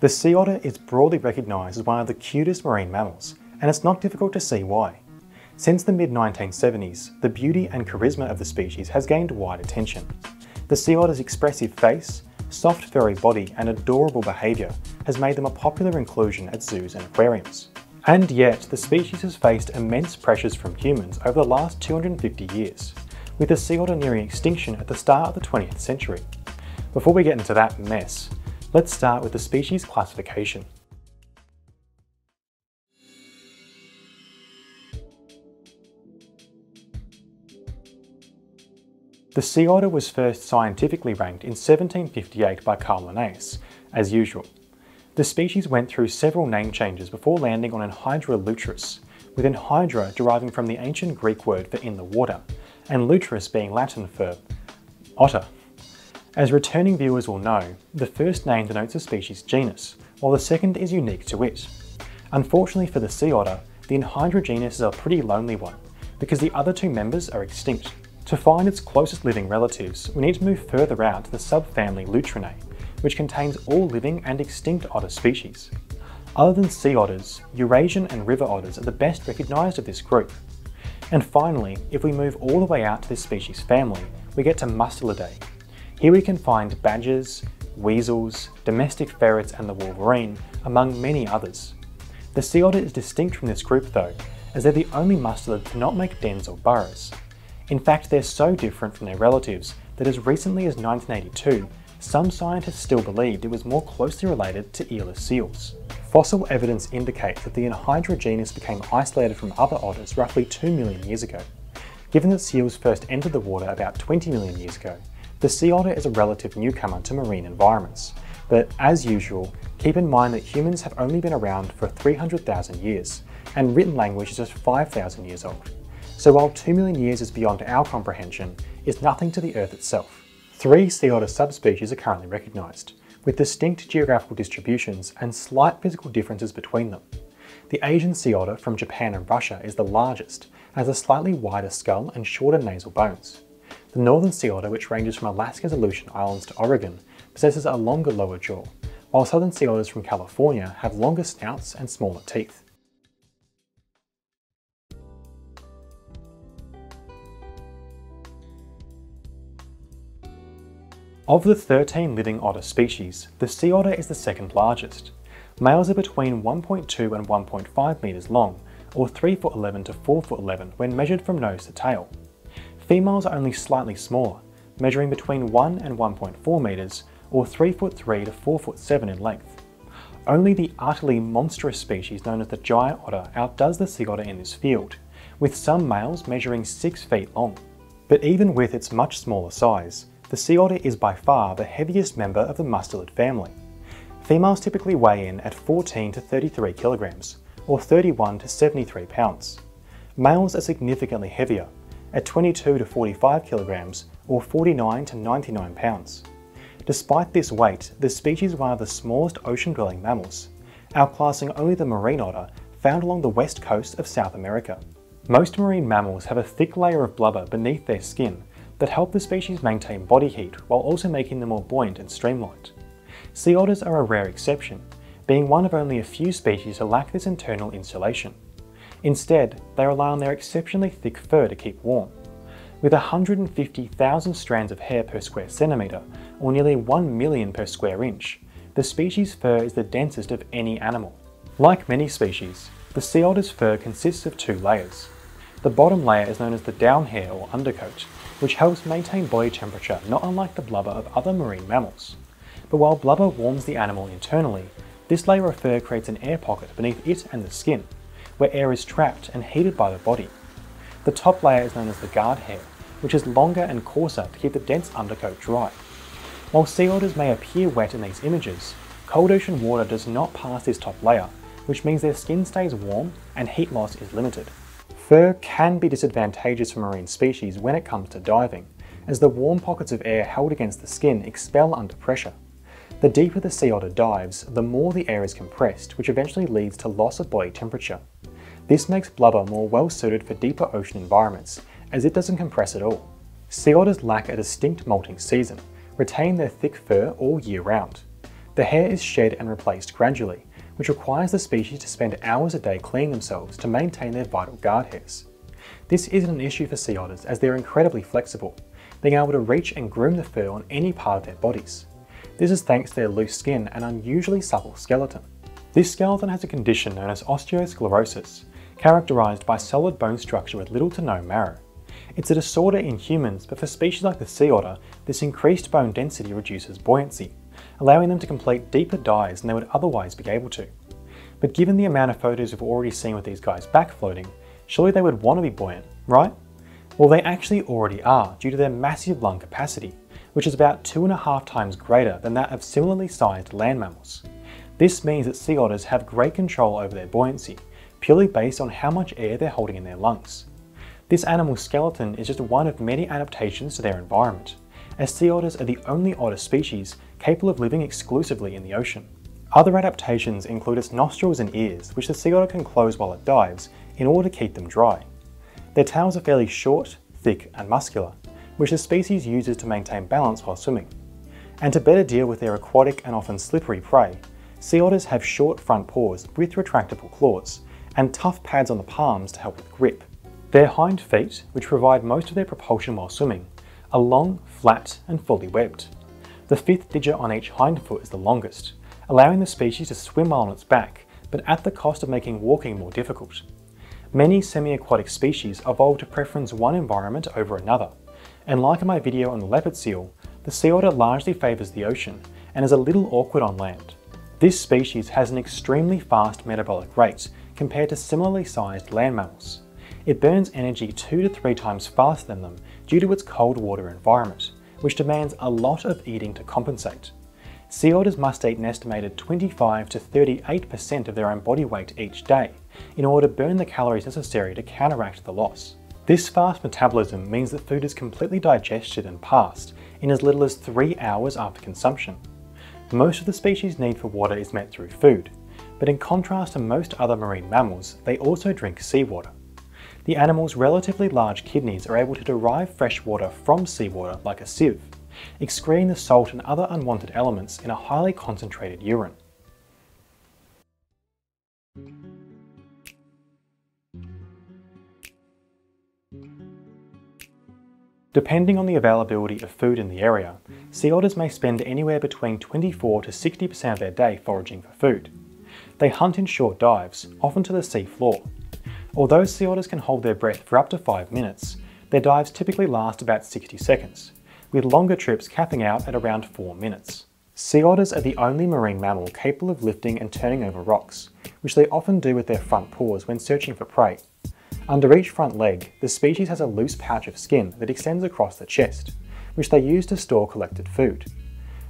The sea otter is broadly recognised as one of the cutest marine mammals, and it's not difficult to see why. Since the mid-1970s, the beauty and charisma of the species has gained wide attention. The sea otter's expressive face, soft furry body and adorable behaviour has made them a popular inclusion at zoos and aquariums. And yet, the species has faced immense pressures from humans over the last 250 years, with the sea otter nearing extinction at the start of the 20th century. Before we get into that mess, let's start with the species classification. The sea otter was first scientifically ranked in 1758 by Carl Linnaeus, as usual. The species went through several name changes before landing on Enhydra lutris, with Enhydra deriving from the ancient Greek word for in the water, and lutris being Latin for otter. As returning viewers will know, the first name denotes a species genus, while the second is unique to it. Unfortunately for the sea otter, the Enhydra genus is a pretty lonely one, because the other two members are extinct. To find its closest living relatives, we need to move further out to the subfamily Lutrinae, which contains all living and extinct otter species. Other than sea otters, Eurasian and river otters are the best recognised of this group. And finally, if we move all the way out to this species family, we get to Mustelidae. Here we can find badgers, weasels, domestic ferrets and the wolverine, among many others. The sea otter is distinct from this group though, as they're the only mustelid to not make dens or burrows. In fact, they're so different from their relatives that as recently as 1982, some scientists still believed it was more closely related to earless seals. Fossil evidence indicates that the Enhydra genus became isolated from other otters roughly 2 million years ago. Given that seals first entered the water about 20 million years ago, the sea otter is a relative newcomer to marine environments. But as usual, keep in mind that humans have only been around for 300,000 years, and written language is just 5,000 years old. So while 2 million years is beyond our comprehension, it's nothing to the Earth itself. Three sea otter subspecies are currently recognised, with distinct geographical distributions and slight physical differences between them. The Asian sea otter from Japan and Russia is the largest, has a slightly wider skull and shorter nasal bones. The northern sea otter, which ranges from Alaska's Aleutian Islands to Oregon, possesses a longer lower jaw, while southern sea otters from California have longer snouts and smaller teeth. Of the 13 living otter species, the sea otter is the second largest. Males are between 1.2 and 1.5 metres long, or 3 foot 11 to 4 foot 11 when measured from nose to tail. Females are only slightly smaller, measuring between 1 and 1.4 metres, or 3 foot 3 to 4 foot 7 in length. Only the utterly monstrous species known as the giant otter outdoes the sea otter in this field, with some males measuring 6 feet long. But even with its much smaller size, the sea otter is by far the heaviest member of the mustelid family. Females typically weigh in at 14 to 33 kilograms, or 31 to 73 pounds. Males are significantly heavier, at 22 to 45 kilograms, or 49 to 99 pounds. Despite this weight, the species is one of the smallest ocean-dwelling mammals, outclassing only the marine otter found along the west coast of South America. Most marine mammals have a thick layer of blubber beneath their skin that help the species maintain body heat while also making them more buoyant and streamlined. Sea otters are a rare exception, being one of only a few species to lack this internal insulation. Instead, they rely on their exceptionally thick fur to keep warm. With 150,000 strands of hair per square centimetre, or nearly 1 million per square inch, the species' fur is the densest of any animal. Like many species, the sea otter's fur consists of two layers. The bottom layer is known as the down hair or undercoat, which helps maintain body temperature not unlike the blubber of other marine mammals. But while blubber warms the animal internally, this layer of fur creates an air pocket beneath it and the skin, where air is trapped and heated by the body. The top layer is known as the guard hair, which is longer and coarser to keep the dense undercoat dry. While sea otters may appear wet in these images, cold ocean water does not pass this top layer, which means their skin stays warm and heat loss is limited. Fur can be disadvantageous for marine species when it comes to diving, as the warm pockets of air held against the skin expel under pressure. The deeper the sea otter dives, the more the air is compressed, which eventually leads to loss of body temperature. This makes blubber more well suited for deeper ocean environments, as it doesn't compress at all. Sea otters lack a distinct molting season, retain their thick fur all year round. The hair is shed and replaced gradually, which requires the species to spend hours a day cleaning themselves to maintain their vital guard hairs. This isn't an issue for sea otters as they're incredibly flexible, being able to reach and groom the fur on any part of their bodies. This is thanks to their loose skin and unusually supple skeleton. This skeleton has a condition known as osteosclerosis, characterised by solid bone structure with little to no marrow. It's a disorder in humans, but for species like the sea otter, this increased bone density reduces buoyancy, allowing them to complete deeper dives than they would otherwise be able to. But given the amount of photos we've already seen with these guys back floating, surely they would want to be buoyant, right? Well, they actually already are due to their massive lung capacity, which is about two and a half times greater than that of similarly sized land mammals. This means that sea otters have great control over their buoyancy, purely based on how much air they're holding in their lungs. This animal's skeleton is just one of many adaptations to their environment, as sea otters are the only otter species capable of living exclusively in the ocean. Other adaptations include its nostrils and ears, which the sea otter can close while it dives in order to keep them dry. Their tails are fairly short, thick and muscular, which the species uses to maintain balance while swimming. And to better deal with their aquatic and often slippery prey, sea otters have short front paws with retractable claws, and tough pads on the palms to help with grip. Their hind feet, which provide most of their propulsion while swimming, are long, flat and fully webbed. The fifth digit on each hind foot is the longest, allowing the species to swim while on its back, but at the cost of making walking more difficult. Many semi-aquatic species evolve to preference one environment over another, and like in my video on the leopard seal, the sea otter largely favours the ocean and is a little awkward on land. This species has an extremely fast metabolic rate compared to similarly sized land mammals. It burns energy two to three times faster than them due to its cold water environment, which demands a lot of eating to compensate. Sea otters must eat an estimated 25 to 38% of their own body weight each day in order to burn the calories necessary to counteract the loss. This fast metabolism means that food is completely digested and passed in as little as 3 hours after consumption. Most of the species' need for water is met through food, but in contrast to most other marine mammals, they also drink seawater. The animal's relatively large kidneys are able to derive fresh water from seawater like a sieve, excreting the salt and other unwanted elements in a highly concentrated urine. Depending on the availability of food in the area, sea otters may spend anywhere between 24 to 60% of their day foraging for food. They hunt in short dives, often to the sea floor, Although sea otters can hold their breath for up to 5 minutes, their dives typically last about 60 seconds, with longer trips capping out at around 4 minutes. Sea otters are the only marine mammal capable of lifting and turning over rocks, which they often do with their front paws when searching for prey. Under each front leg, the species has a loose pouch of skin that extends across the chest, which they use to store collected food.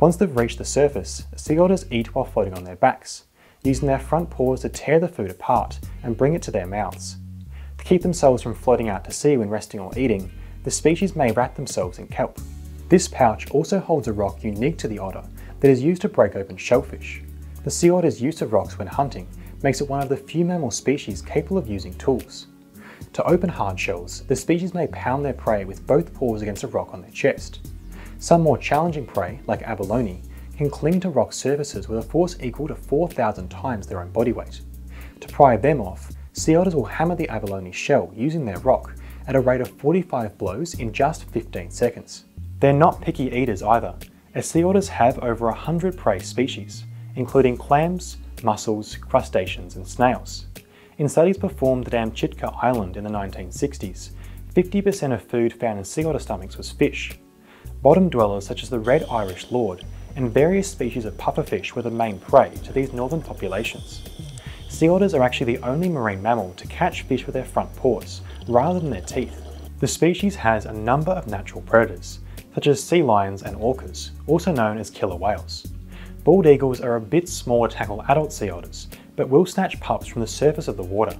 Once they've reached the surface, sea otters eat while floating on their backs, using their front paws to tear the food apart and bring it to their mouths. To keep themselves from floating out to sea when resting or eating, the species may wrap themselves in kelp. This pouch also holds a rock unique to the otter that is used to break open shellfish. The sea otter's use of rocks when hunting makes it one of the few mammal species capable of using tools. To open hard shells, the species may pound their prey with both paws against a rock on their chest. Some more challenging prey, like abalone, can cling to rock surfaces with a force equal to 4,000 times their own body weight. To pry them off, sea otters will hammer the abalone shell using their rock at a rate of 45 blows in just 15 seconds. They're not picky eaters either, as sea otters have over 100 prey species, including clams, mussels, crustaceans and snails. In studies performed at Amchitka Island in the 1960s, 50% of food found in sea otter stomachs was fish. Bottom dwellers such as the red Irish lord and various species of pufferfish were the main prey to these northern populations. Sea otters are actually the only marine mammal to catch fish with their front paws, rather than their teeth. The species has a number of natural predators, such as sea lions and orcas, also known as killer whales. Bald eagles are a bit smaller to tackle adult sea otters, but will snatch pups from the surface of the water.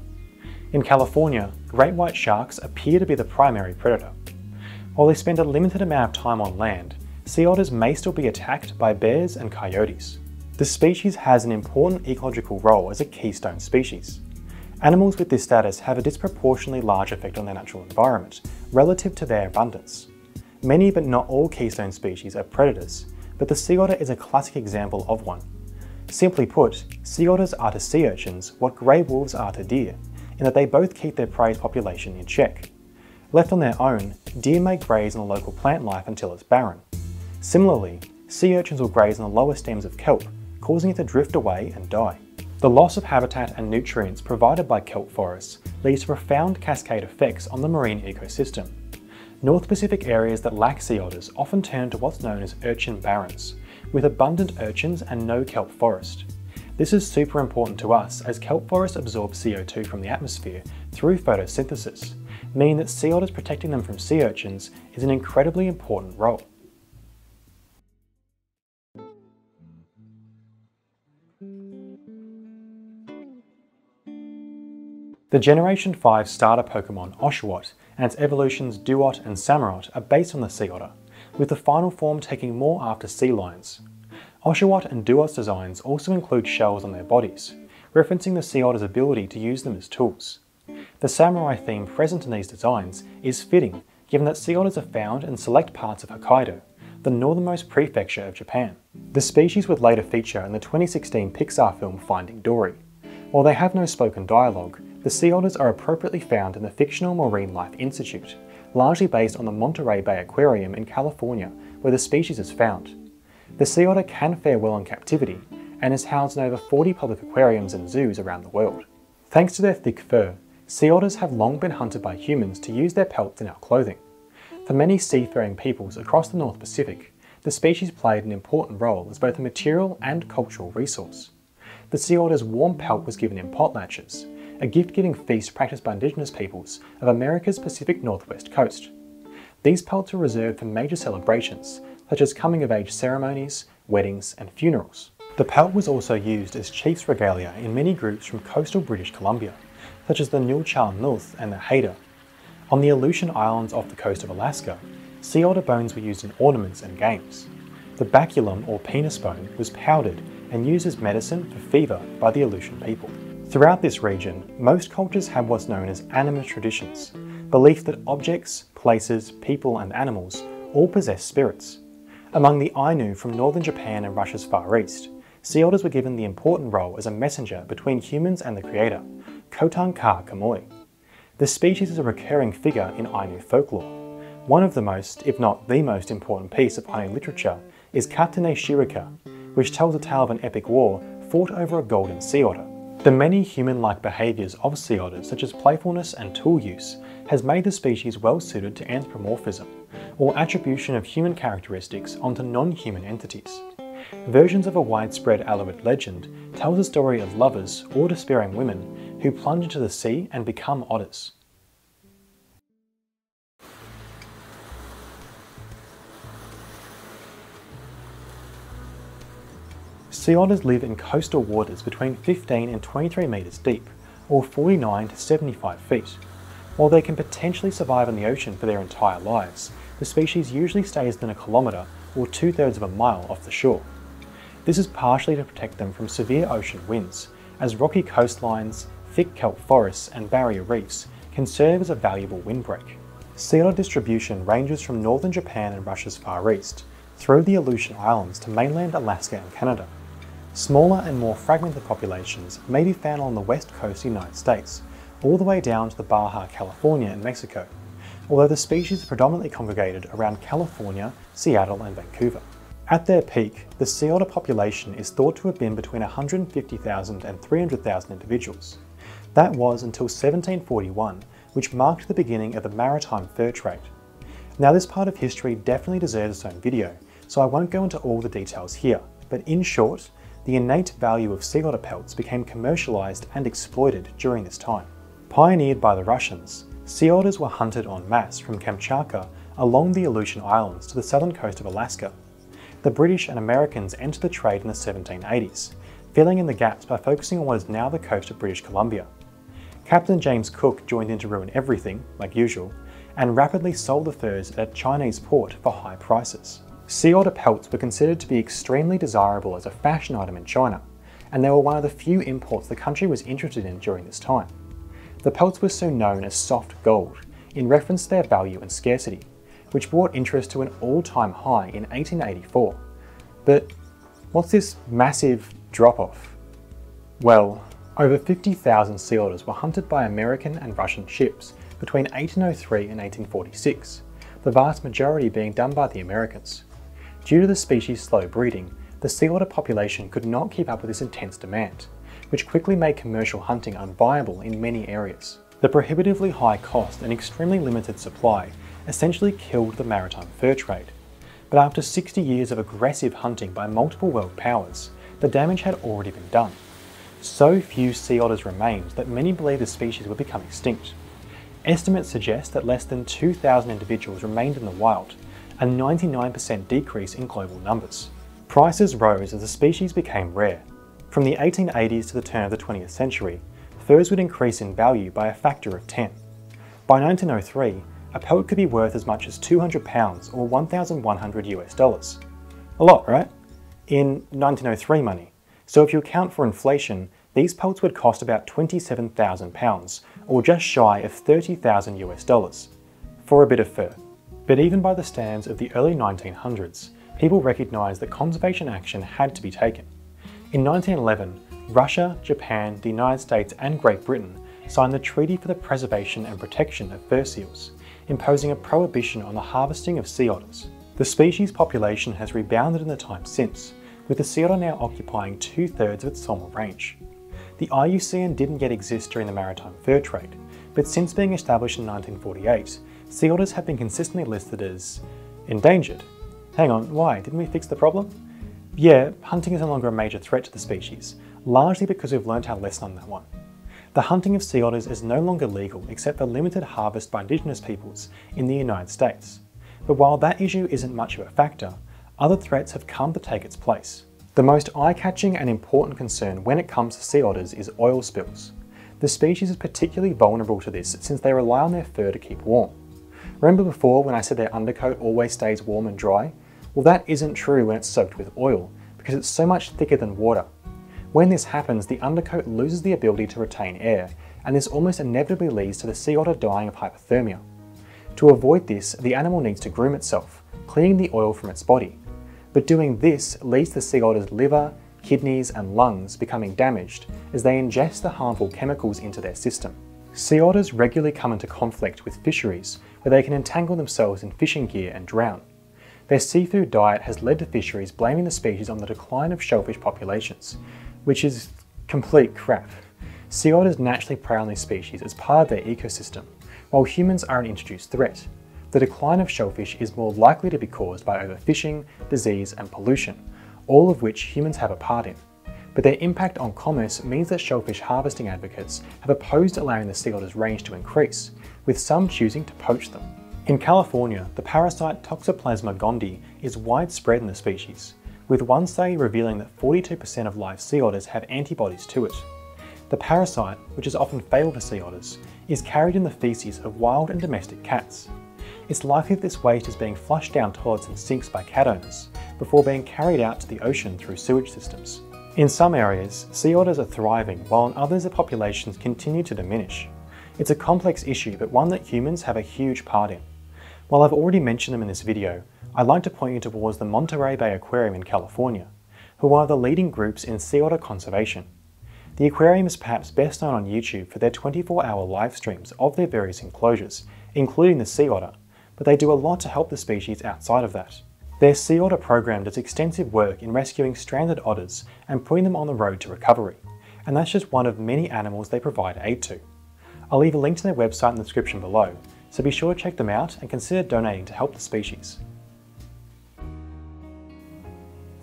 In California, great white sharks appear to be the primary predator. While they spend a limited amount of time on land, sea otters may still be attacked by bears and coyotes. The species has an important ecological role as a keystone species. Animals with this status have a disproportionately large effect on their natural environment relative to their abundance. Many but not all keystone species are predators, but the sea otter is a classic example of one. Simply put, sea otters are to sea urchins what grey wolves are to deer, in that they both keep their prey's population in check. Left on their own, deer may graze on the local plant life until it's barren. Similarly, sea urchins will graze on the lower stems of kelp, causing it to drift away and die. The loss of habitat and nutrients provided by kelp forests leads to profound cascade effects on the marine ecosystem. North Pacific areas that lack sea otters often turn to what's known as urchin barrens, with abundant urchins and no kelp forest. This is super important to us as kelp forests absorb CO2 from the atmosphere through photosynthesis, meaning that sea otters protecting them from sea urchins is an incredibly important role. The Generation 5 starter Pokemon Oshawott and its evolutions Dewott and Samurott are based on the sea otter, with the final form taking more after sea lions. Oshawott and Dewott's designs also include shells on their bodies, referencing the sea otter's ability to use them as tools. The samurai theme present in these designs is fitting given that sea otters are found in select parts of Hokkaido, the northernmost prefecture of Japan. The species would later feature in the 2016 Pixar film Finding Dory. While they have no spoken dialogue, the sea otters are appropriately found in the fictional Marine Life Institute, largely based on the Monterey Bay Aquarium in California, where the species is found. The sea otter can fare well in captivity and is housed in over 40 public aquariums and zoos around the world. Thanks to their thick fur, sea otters have long been hunted by humans to use their pelts in our clothing. For many seafaring peoples across the North Pacific, the species played an important role as both a material and cultural resource. The sea otter's warm pelt was given in potlatches, a gift-giving feast practiced by indigenous peoples of America's Pacific Northwest coast. These pelts were reserved for major celebrations, such as coming-of-age ceremonies, weddings and funerals. The pelt was also used as chief's regalia in many groups from coastal British Columbia, such as the Nuu-chah-nulth and the Haida. On the Aleutian Islands off the coast of Alaska, sea otter bones were used in ornaments and games. The baculum or penis bone was powdered and used as medicine for fever by the Aleutian people. Throughout this region, most cultures have what's known as anima traditions, belief that objects, places, people and animals all possess spirits. Among the Ainu from northern Japan and Russia's Far East, sea otters were given the important role as a messenger between humans and the creator, Khotan Ka Kamui. The species is a recurring figure in Ainu folklore. One of the most, if not the most important piece of Ainu literature is Kutune Shirka, which tells a tale of an epic war fought over a golden sea otter. The many human-like behaviours of sea otters, such as playfulness and tool use, has made the species well suited to anthropomorphism, or attribution of human characteristics onto non-human entities. Versions of a widespread Aleut legend tells the story of lovers or despairing women who plunge into the sea and become otters. Sea otters live in coastal waters between 15 and 23 metres deep, or 49 to 75 feet. While they can potentially survive in the ocean for their entire lives, the species usually stays within a kilometre or two thirds of a mile off the shore. This is partially to protect them from severe ocean winds, as rocky coastlines, thick kelp forests and barrier reefs can serve as a valuable windbreak. Sea otter distribution ranges from northern Japan and Russia's Far East, through the Aleutian Islands to mainland Alaska and Canada. Smaller and more fragmented populations may be found on the west coast of the United States, all the way down to the Baja California in Mexico, although the species are predominantly congregated around California, Seattle and Vancouver. At their peak, the sea otter population is thought to have been between 150,000 and 300,000 individuals. That was until 1741, which marked the beginning of the maritime fur trade. Now this part of history definitely deserves its own video, so I won't go into all the details here, but in short, the innate value of sea otter pelts became commercialized and exploited during this time. Pioneered by the Russians, sea otters were hunted en masse from Kamchatka along the Aleutian Islands to the southern coast of Alaska. The British and Americans entered the trade in the 1780s, filling in the gaps by focusing on what is now the coast of British Columbia. Captain James Cook joined in to ruin everything, like usual, and rapidly sold the furs at a Chinese port for high prices. Sea otter pelts were considered to be extremely desirable as a fashion item in China, and they were one of the few imports the country was interested in during this time. The pelts were soon known as soft gold, in reference to their value and scarcity, which brought interest to an all-time high in 1884. But what's this massive Drop-off. Well, over 50,000 sea otters were hunted by American and Russian ships between 1803 and 1846, the vast majority being done by the Americans. Due to the species' slow breeding, the sea otter population could not keep up with this intense demand, which quickly made commercial hunting unviable in many areas. The prohibitively high cost and extremely limited supply essentially killed the maritime fur trade. But after 60 years of aggressive hunting by multiple world powers, the damage had already been done. So few sea otters remained that many believe the species would become extinct. Estimates suggest that less than 2,000 individuals remained in the wild, a 99% decrease in global numbers. Prices rose as the species became rare. From the 1880s to the turn of the 20th century, furs would increase in value by a factor of 10. By 1903, a pelt could be worth as much as 200 pounds or 1,100 US dollars. A lot, right? In 1903 money. So if you account for inflation, these pelts would cost about 27,000 pounds or just shy of 30,000 US dollars for a bit of fur. But even by the stands of the early 1900s, people recognised that conservation action had to be taken. In 1911, Russia, Japan, the United States and Great Britain signed the Treaty for the Preservation and Protection of Fur Seals, imposing a prohibition on the harvesting of sea otters. The species population has rebounded in the time since, with the sea otter now occupying two-thirds of its normal range. The IUCN didn't yet exist during the maritime fur trade, but since being established in 1948, sea otters have been consistently listed as endangered. Hang on, why? Didn't we fix the problem? Yeah, hunting is no longer a major threat to the species, largely because we've learned our lesson on that one. The hunting of sea otters is no longer legal except for limited harvest by indigenous peoples in the United States. But while that issue isn't much of a factor, other threats have come to take its place. The most eye-catching and important concern when it comes to sea otters is oil spills. The species is particularly vulnerable to this since they rely on their fur to keep warm. Remember before when I said their undercoat always stays warm and dry? Well that isn't true when it's soaked with oil, because it's so much thicker than water. When this happens, the undercoat loses the ability to retain air, and this almost inevitably leads to the sea otter dying of hypothermia. To avoid this, the animal needs to groom itself, cleaning the oil from its body. But doing this leads to sea otter's liver, kidneys and lungs becoming damaged as they ingest the harmful chemicals into their system. Sea otters regularly come into conflict with fisheries where they can entangle themselves in fishing gear and drown. Their seafood diet has led to fisheries blaming the species on the decline of shellfish populations, which is complete crap. Sea otters naturally prey on these species as part of their ecosystem, while humans are an introduced threat. The decline of shellfish is more likely to be caused by overfishing, disease and pollution, all of which humans have a part in. But their impact on commerce means that shellfish harvesting advocates have opposed allowing the sea otter's range to increase, with some choosing to poach them. In California, the parasite Toxoplasma gondii is widespread in the species, with one study revealing that 42% of live sea otters have antibodies to it. The parasite, which is often fatal to sea otters, is carried in the feces of wild and domestic cats. It's likely that this waste is being flushed down toilets and sinks by cat owners, before being carried out to the ocean through sewage systems. In some areas, sea otters are thriving, while in others the populations continue to diminish. It's a complex issue, but one that humans have a huge part in. While I've already mentioned them in this video, I'd like to point you towards the Monterey Bay Aquarium in California, who are the leading groups in sea otter conservation. The aquarium is perhaps best known on YouTube for their 24-hour live streams of their various enclosures, including the sea otter, but they do a lot to help the species outside of that. Their sea otter program does extensive work in rescuing stranded otters and putting them on the road to recovery, and that's just one of many animals they provide aid to. I'll leave a link to their website in the description below, so be sure to check them out and consider donating to help the species.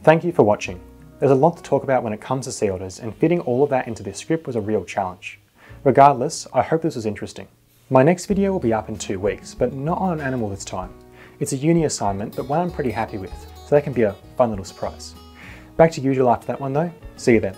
Thank you for watching. There's a lot to talk about when it comes to sea otters and fitting all of that into this script was a real challenge. Regardless, I hope this was interesting. My next video will be up in two weeks, but not on an animal this time. It's a uni assignment, but one I'm pretty happy with, so that can be a fun little surprise. Back to usual after that one though. See you then.